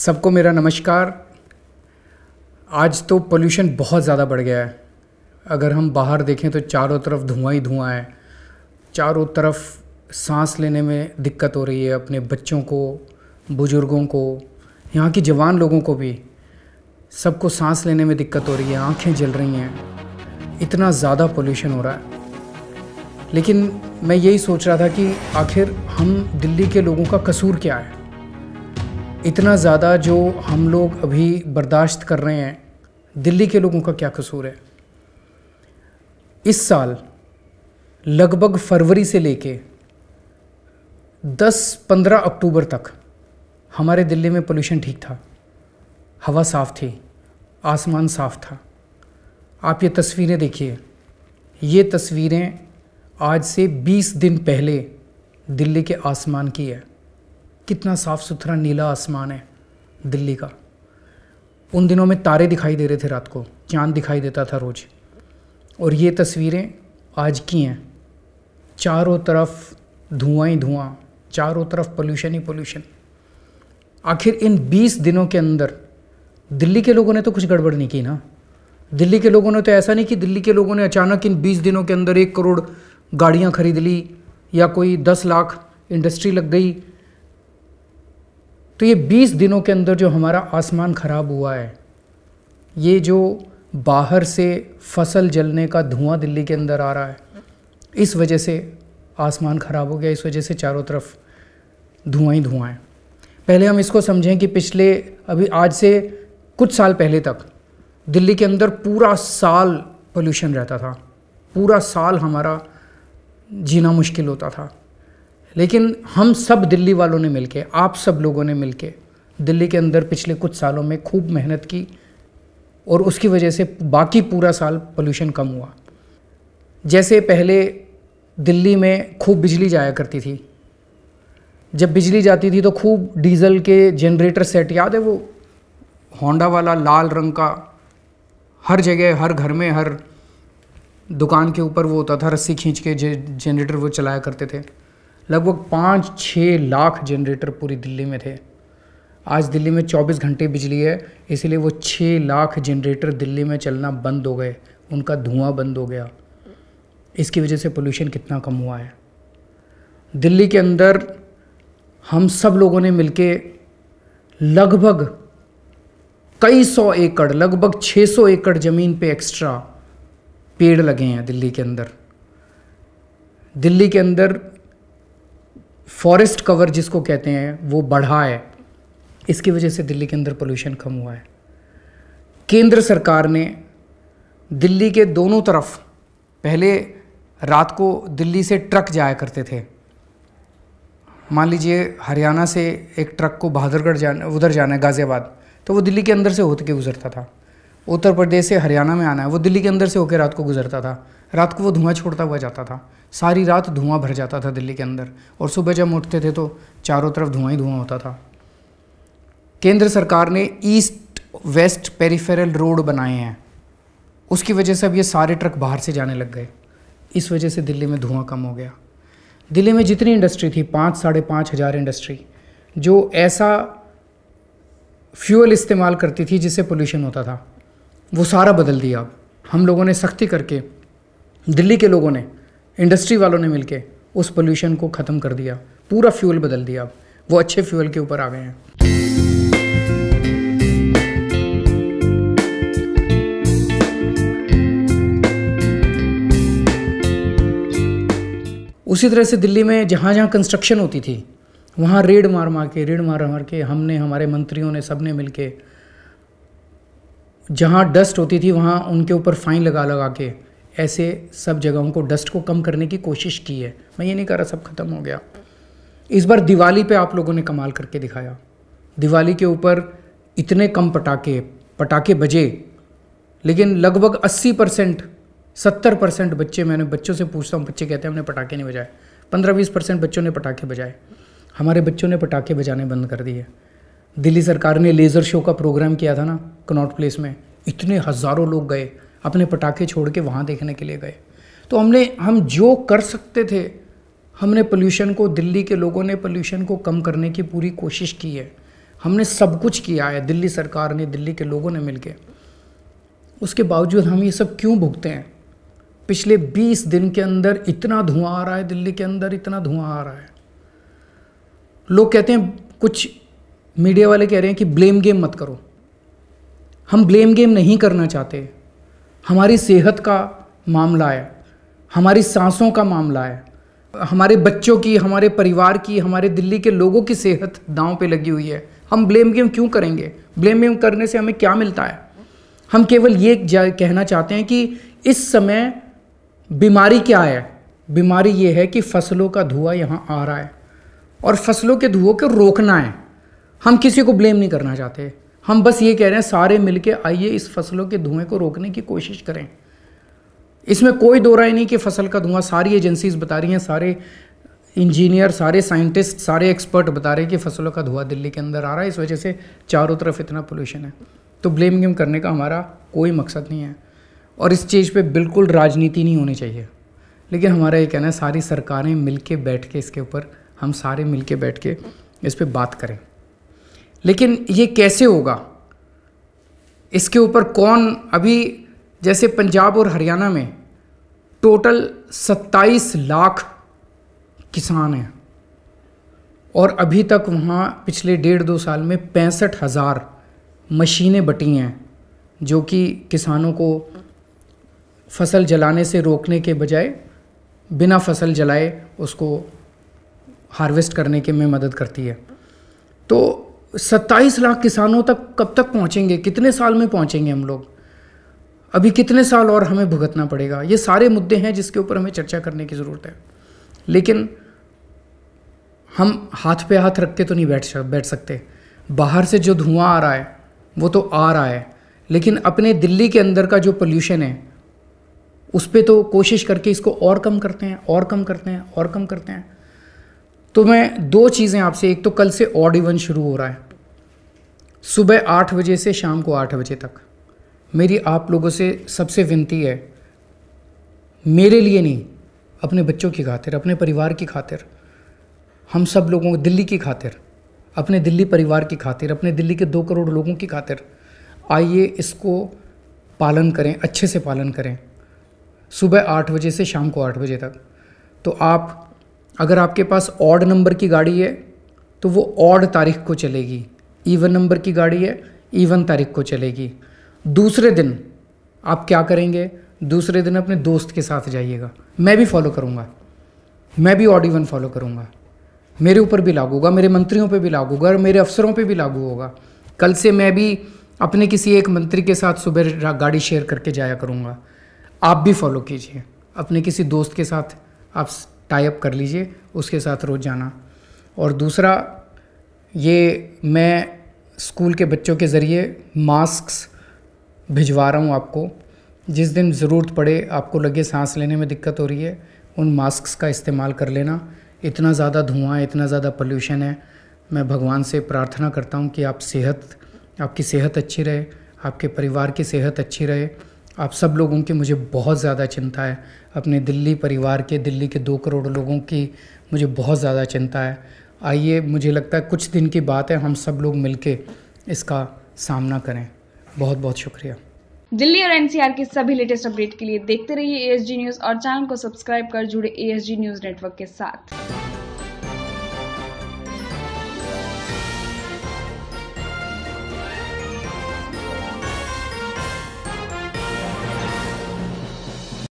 सबको मेरा नमस्कार। आज तो पोल्यूशन बहुत ज़्यादा बढ़ गया है। अगर हम बाहर देखें तो चारों तरफ़ धुआँ ही धुआँ है। चारों तरफ़ सांस लेने में दिक्कत हो रही है अपने बच्चों को, बुज़ुर्गों को, यहाँ की जवान लोगों को भी। सबको सांस लेने में दिक्कत हो रही है, आँखें जल रही हैं। इतना ज़्यादा पोल्यूशन हो रहा है। लेकिन मैं यही सोच रहा था कि आखिर हम दिल्ली के लोगों का कसूर क्या है? इतना ज़्यादा जो हम लोग अभी बर्दाश्त कर रहे हैं, दिल्ली के लोगों का क्या कसूर है? इस साल, लगभग फरवरी से लेके 10-15 अक्टूबर तक हमारे दिल्ली में पोल्यूशन ठीक था। हवा साफ़ थी, आसमान साफ़ था। आप ये तस्वीरें देखिए। ये तस्वीरें आज से 20 दिन पहले दिल्ली के आसमान की है। कितना साफ़ सुथरा नीला आसमान है दिल्ली का। उन दिनों में तारे दिखाई दे रहे थे रात को, चाँद दिखाई देता था रोज़। और ये तस्वीरें आज की हैं। चारों तरफ़ धुआँ ही धुआँ, चारों तरफ़ पोल्यूशन ही पोल्यूशन आखिर इन 20 दिनों के अंदर दिल्ली के लोगों ने तो कुछ गड़बड़ नहीं की ना? दिल्ली के लोगों ने तो ऐसा नहीं कि दिल्ली के लोगों ने अचानक इन 20 दिनों के अंदर एक करोड़ गाड़ियाँ खरीद ली या कोई 10 लाख इंडस्ट्री लग गई तो ये 20 दिनों के अंदर जो हमारा आसमान ख़राब हुआ है, ये जो बाहर से फ़सल जलने का धुआँ दिल्ली के अंदर आ रहा है, इस वजह से आसमान ख़राब हो गया, इस वजह से चारों तरफ़ धुआँ ही धुआँ है। पहले हम इसको समझें कि पिछले, अभी आज से कुछ साल पहले तक दिल्ली के अंदर पूरा साल पोल्यूशन रहता था, पूरा साल हमारा जीना मुश्किल होता था। लेकिन हम सब दिल्ली वालों ने मिलके, आप सब लोगों ने मिलके दिल्ली के अंदर पिछले कुछ सालों में खूब मेहनत की और उसकी वजह से बाकी पूरा साल पोल्यूशन कम हुआ। जैसे पहले दिल्ली में खूब बिजली जाया करती थी। जब बिजली जाती थी तो खूब डीजल के जनरेटर सेट याद है वो? होंडा वाला लाल रंग का, हर जगह, हर घर में, हर दुकान के ऊपर वो होता था, रस्सी खींच के जनरेटर वो चलाया करते थे। लगभग पाँच छः लाख जनरेटर पूरी दिल्ली में थे। आज दिल्ली में 24 घंटे बिजली है, इसलिए वो छः लाख जनरेटर दिल्ली में चलना बंद हो गए। उनका धुआँ बंद हो गया। इसकी वजह से पोल्यूशन कितना कम हुआ है। दिल्ली के अंदर हम सब लोगों ने मिलके लगभग कई सौ एकड़, लगभग 600 एकड़ ज़मीन पे एक्स्ट्रा पेड़ लगे हैं दिल्ली के अंदर। दिल्ली के अंदर फॉरेस्ट कवर जिसको कहते हैं, वो बढ़ा है। इसकी वजह से दिल्ली के अंदर पोल्यूशन कम हुआ है। केंद्र सरकार ने दिल्ली के दोनों तरफ़, पहले रात को दिल्ली से ट्रक जाया करते थे। मान लीजिए हरियाणा से एक ट्रक को बहादुरगढ़ जाना, उधर जाना है, गाज़ियाबाद तो वो दिल्ली के अंदर से होते के गुजरता था। उत्तर प्रदेश से हरियाणा में आना है, वो दिल्ली के अंदर से होकर रात को गुजरता था। रात को वो धुआँ छोड़ता हुआ जाता था। सारी रात धुआँ भर जाता था दिल्ली के अंदर और सुबह जब उठते थे तो चारों तरफ़ धुआँ ही धुआँ होता था। केंद्र सरकार ने ईस्ट वेस्ट पेरीफेरल रोड बनाए हैं। उसकी वजह से अब ये सारे ट्रक बाहर से जाने लग गए। इस वजह से दिल्ली में धुआँ कम हो गया। दिल्ली में जितनी इंडस्ट्री थी, पाँच, साढ़े पाँच हज़ार इंडस्ट्री, जो ऐसा फ्यूल इस्तेमाल करती थी जिससे पोल्यूशन होता था, वो सारा बदल दिया। अब हम लोगों ने सख्ती करके, दिल्ली के लोगों ने इंडस्ट्री वालों ने मिलके उस पोल्यूशन को ख़त्म कर दिया, पूरा फ्यूल बदल दिया। वो अच्छे फ्यूल के ऊपर आ गए हैं। उसी तरह से दिल्ली में जहाँ जहाँ कंस्ट्रक्शन होती थी, वहाँ रेड मार मार के, रेड मार मार के हमने, हमारे मंत्रियों ने सबने मिल के जहाँ डस्ट होती थी, वहाँ उनके ऊपर फाइन लगा लगा के ऐसे सब जगहों को डस्ट को कम करने की कोशिश की है। मैं ये नहीं कह रहा सब खत्म हो गया। इस बार दिवाली पे आप लोगों ने कमाल करके दिखाया। दिवाली के ऊपर इतने कम पटाखे पटाखे बजे, लेकिन लगभग 80 परसेंट, सत्तर परसेंट बच्चे, मैंने बच्चों से पूछता हूँ, बच्चे कहते हैं हमने पटाखे नहीं बजाए। पंद्रह बीस परसेंट बच्चों ने पटाखे बजाए। हमारे बच्चों ने पटाखे बजाने बंद कर दिए। दिल्ली सरकार ने लेज़र शो का प्रोग्राम किया था ना, कनॉट प्लेस में। इतने हज़ारों लोग गए। अपने पटाखे छोड़ के वहाँ देखने के लिए गए। तो हमने, हम जो कर सकते थे, हमने पोल्यूशन को, दिल्ली के लोगों ने पोल्यूशन को कम करने की पूरी कोशिश की है। हमने सब कुछ किया है, दिल्ली सरकार ने, दिल्ली के लोगों ने मिलके। उसके बावजूद हम ये सब क्यों भुगते हैं? पिछले 20 दिन के अंदर इतना धुआँ आ रहा है, दिल्ली के अंदर इतना धुआँ आ रहा है। लोग कहते हैं, कुछ मीडिया वाले कह रहे हैं कि ब्लेम गेम मत करो। हम ब्लेम गेम नहीं करना चाहते। हमारी सेहत का मामला है, हमारी सांसों का मामला है, हमारे बच्चों की, हमारे परिवार की, हमारे दिल्ली के लोगों की सेहत दांव पे लगी हुई है। हम ब्लेम गेम क्यों करेंगे? ब्लेम गेम करने से हमें क्या मिलता है? हम केवल ये कहना चाहते हैं कि इस समय बीमारी क्या है? बीमारी ये है कि फ़सलों का धुआँ यहाँ आ रहा है और फ़सलों के धुओं को रोकना है। हम किसी को ब्लेम नहीं करना चाहते। हम बस ये कह रहे हैं, सारे मिलके आइए इस फ़सलों के धुएँ को रोकने की कोशिश करें। इसमें कोई दो राय नहीं कि फ़सल का धुआँ, सारी एजेंसीज बता रही हैं, सारे इंजीनियर, सारे साइंटिस्ट, सारे एक्सपर्ट बता रहे हैं कि फ़सलों का धुआँ दिल्ली के अंदर आ रहा है, इस वजह से चारों तरफ़ इतना पोल्यूशन है। तो ब्लेम गेम करने का हमारा कोई मकसद नहीं है। और इस चीज़ पे बिल्कुल राजनीति नहीं होनी चाहिए। लेकिन हमारा ये कहना है, सारी सरकारें मिल के बैठ के इसके ऊपर, हम सारे मिल के बैठ के इस पर बात करें। लेकिन ये कैसे होगा? इसके ऊपर कौन अभी, जैसे पंजाब और हरियाणा में, टोटल 27 लाख किसान हैं। और अभी तक वहाँ पिछले डेढ़ दो साल में पैंसठ हज़ार मशीनें बटी हैं, जो कि किसानों को फ़सल जलाने से रोकने के बजाय, बिना फ़सल जलाए उसको हार्वेस्ट करने के में मदद करती है। तो 27 लाख किसानों तक कब तक पहुँचेंगे? कितने साल में पहुँचेंगे हम लोग? अभी कितने साल और हमें भुगतना पड़ेगा? ये सारे मुद्दे हैं जिसके ऊपर हमें चर्चा करने की ज़रूरत है। लेकिन हम हाथ पे हाथ रख के तो नहीं बैठ बैठ सकते। बाहर से जो धुआँ आ रहा है, वो तो आ रहा है। लेकिन अपने दिल्ली के अंदर का जो पोल्यूशन है, उस पर तो कोशिश करके इसको और कम करते हैं, और कम करते हैं, और कम करते हैं। तो मैं दो चीज़ें आपसे, एक तो कल से ऑड इवन शुरू हो रहा है। सुबह आठ बजे से शाम को आठ बजे तक। मेरी आप लोगों से सबसे विनती है, मेरे लिए नहीं, अपने बच्चों की खातिर, अपने परिवार की खातिर, हम सब लोगों को दिल्ली की खातिर, अपने दिल्ली परिवार की खातिर, अपने दिल्ली के दो करोड़ लोगों की खातिर, आइए इसको पालन करें, अच्छे से पालन करें। सुबह आठ बजे से शाम को आठ बजे तक। तो आप अगर आपके पास ऑड नंबर की गाड़ी है तो वो ऑड तारीख को चलेगी। इवन नंबर की गाड़ी है इवन तारीख को चलेगी। दूसरे दिन आप क्या करेंगे? दूसरे दिन अपने दोस्त के साथ जाइएगा। मैं भी फॉलो करूँगा। मैं भी ऑड इवन फॉलो करूँगा। मेरे ऊपर भी लागू होगा, मेरे मंत्रियों पे भी लागू होगा, और मेरे अफसरों पे भी लागू होगा। कल से मैं भी अपने किसी एक मंत्री के साथ सुबह गाड़ी शेयर करके जाया करूँगा। आप भी फॉलो कीजिए। अपने किसी दोस्त के साथ आप टाई अप कर लीजिए, उसके साथ रोज़ जाना। और दूसरा, ये मैं स्कूल के बच्चों के ज़रिए मास्क भिजवा रहा हूँ आपको। जिस दिन ज़रूरत पड़े, आपको लगे सांस लेने में दिक्कत हो रही है, उन मास्क का इस्तेमाल कर लेना। इतना ज़्यादा धुआँ, इतना ज़्यादा पोल्यूशन है। मैं भगवान से प्रार्थना करता हूँ कि आप सेहत, आपकी सेहत अच्छी रहे, आपके परिवार की सेहत अच्छी रहे। आप सब लोगों की मुझे बहुत ज़्यादा चिंता है। अपने दिल्ली परिवार के, दिल्ली के दो करोड़ लोगों की मुझे बहुत ज़्यादा चिंता है। आइए, मुझे लगता है कुछ दिन की बात है, हम सब लोग मिलके इसका सामना करें। बहुत बहुत शुक्रिया। दिल्ली और एनसीआर के सभी लेटेस्ट अपडेट के लिए देखते रहिए एएसजी न्यूज़ और चैनल को सब्सक्राइब कर जुड़े एएसजी न्यूज़ नेटवर्क के साथ।